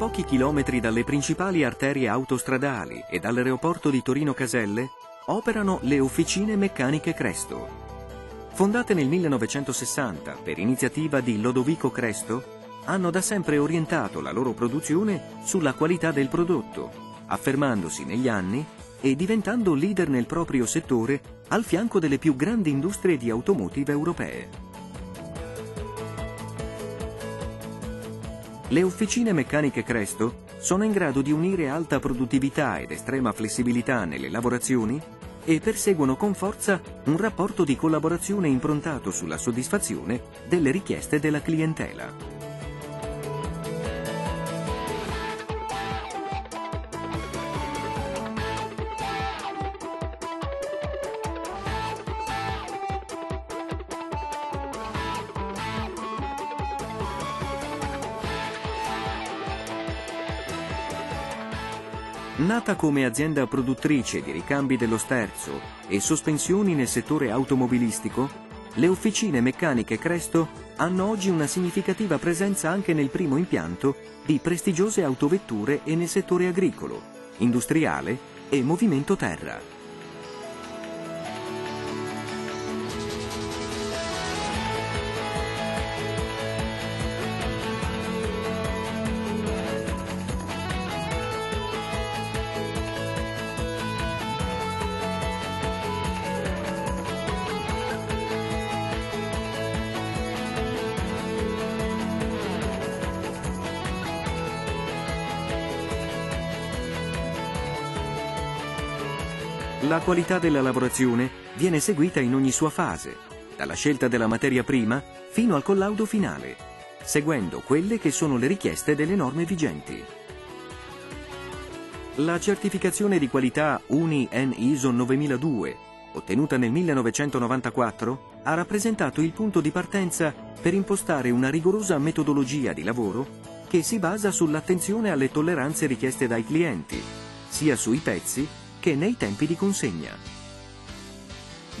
Pochi chilometri dalle principali arterie autostradali e dall'aeroporto di Torino Caselle operano le Officine Meccaniche Cresto. Fondate nel 1960 per iniziativa di Lodovico Cresto, hanno da sempre orientato la loro produzione sulla qualità del prodotto, affermandosi negli anni e diventando leader nel proprio settore al fianco delle più grandi industrie di automotive europee. Le officine meccaniche Cresto sono in grado di unire alta produttività ed estrema flessibilità nelle lavorazioni e perseguono con forza un rapporto di collaborazione improntato sulla soddisfazione delle richieste della clientela. Nata come azienda produttrice di ricambi dello sterzo e sospensioni nel settore automobilistico, le officine meccaniche Cresto hanno oggi una significativa presenza anche nel primo impianto di prestigiose autovetture e nel settore agricolo, industriale e movimento terra. La qualità della lavorazione viene seguita in ogni sua fase, dalla scelta della materia prima fino al collaudo finale, seguendo quelle che sono le richieste delle norme vigenti. La certificazione di qualità UNI-N ISO 9002, ottenuta nel 1994, ha rappresentato il punto di partenza per impostare una rigorosa metodologia di lavoro che si basa sull'attenzione alle tolleranze richieste dai clienti, sia sui pezzi che nei tempi di consegna.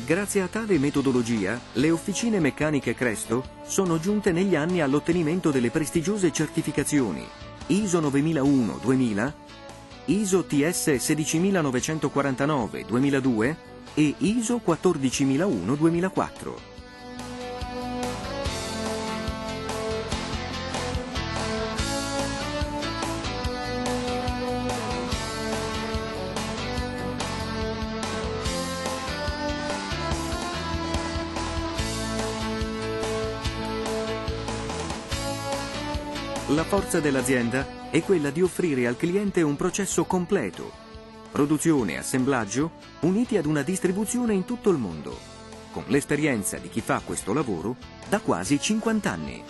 Grazie a tale metodologia, le officine meccaniche Cresto sono giunte negli anni all'ottenimento delle prestigiose certificazioni ISO 9001-2000, ISO TS 16949-2002 e ISO 14001-2004. La forza dell'azienda è quella di offrire al cliente un processo completo, produzione e assemblaggio uniti ad una distribuzione in tutto il mondo, con l'esperienza di chi fa questo lavoro da quasi 50 anni.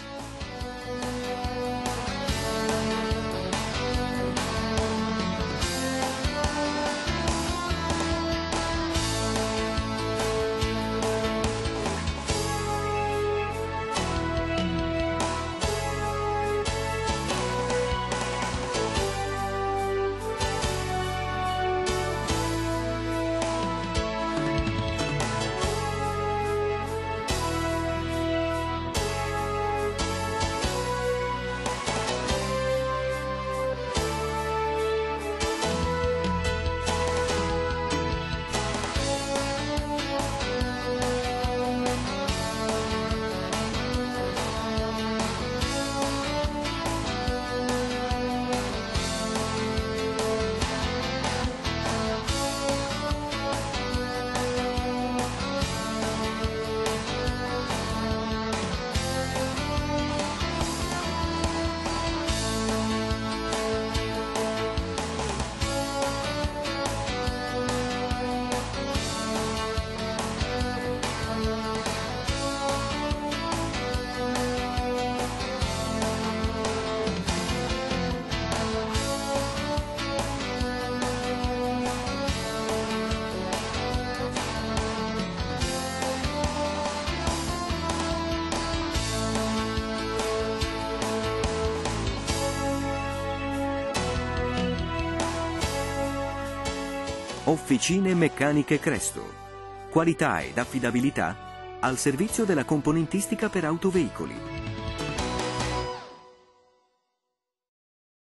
Officine Meccaniche Cresto. Qualità ed affidabilità al servizio della componentistica per autoveicoli.